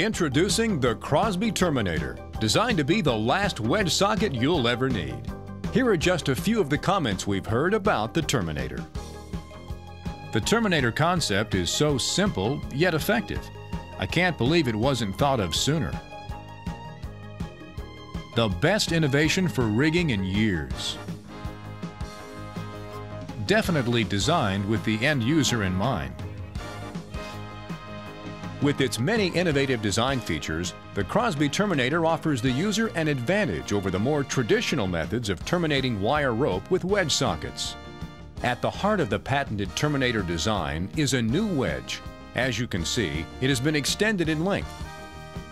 Introducing the Crosby Terminator, designed to be the last wedge socket you'll ever need. Here are just a few of the comments we've heard about the Terminator. The Terminator concept is so simple, yet effective. I can't believe it wasn't thought of sooner. The best innovation for rigging in years. Definitely designed with the end user in mind. With its many innovative design features, the Crosby Terminator offers the user an advantage over the more traditional methods of terminating wire rope with wedge sockets. At the heart of the patented Terminator design is a new wedge. As you can see, it has been extended in length.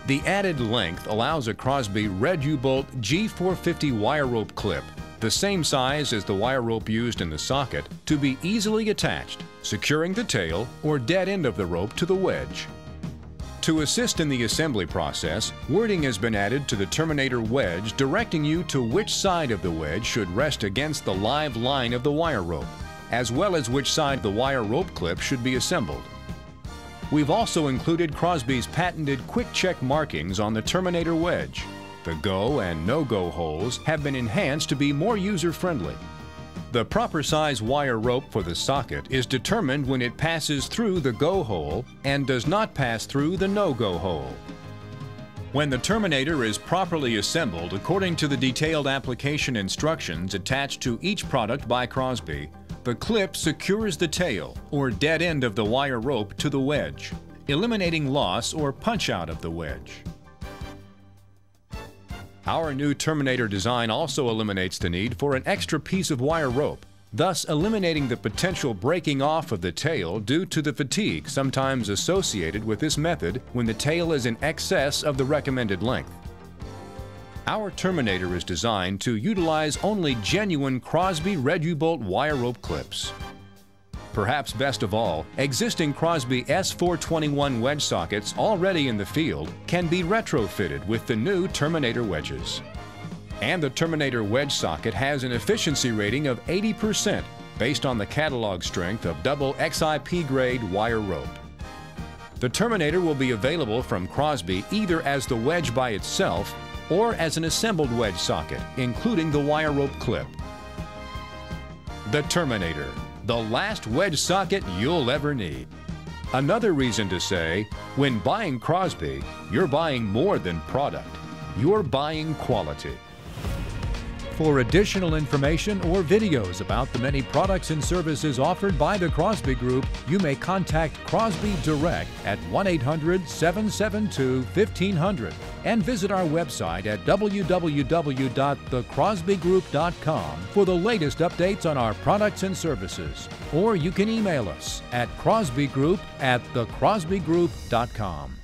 The added length allows a Crosby Red U-Bolt G450 wire rope clip, the same size as the wire rope used in the socket, to be easily attached, securing the tail or dead end of the rope to the wedge. To assist in the assembly process, wording has been added to the Terminator wedge directing you to which side of the wedge should rest against the live line of the wire rope, as well as which side the wire rope clip should be assembled. We've also included Crosby's patented quick check markings on the Terminator wedge. The go and no-go holes have been enhanced to be more user-friendly. The proper size wire rope for the socket is determined when it passes through the go hole and does not pass through the no-go hole. When the Terminator is properly assembled according to the detailed application instructions attached to each product by Crosby, the clip secures the tail or dead end of the wire rope to the wedge, eliminating loss or punch out of the wedge. Our new Terminator design also eliminates the need for an extra piece of wire rope, thus eliminating the potential breaking off of the tail due to the fatigue sometimes associated with this method when the tail is in excess of the recommended length. Our Terminator is designed to utilize only genuine Crosby Red U-Bolt wire rope clips. Perhaps best of all, existing Crosby S421 wedge sockets already in the field can be retrofitted with the new Terminator wedges. And the Terminator wedge socket has an efficiency rating of 80% based on the catalog strength of double XIP grade wire rope. The Terminator will be available from Crosby either as the wedge by itself or as an assembled wedge socket, including the wire rope clip. The Terminator, the last wedge socket you'll ever need. Another reason to say, when buying Crosby, you're buying more than product. You're buying quality. For additional information or videos about the many products and services offered by the Crosby Group, you may contact Crosby Direct at 1 800 772 1500 and visit our website at www.thecrosbygroup.com for the latest updates on our products and services. Or you can email us at crosbygroup at thecrosbygroup.com.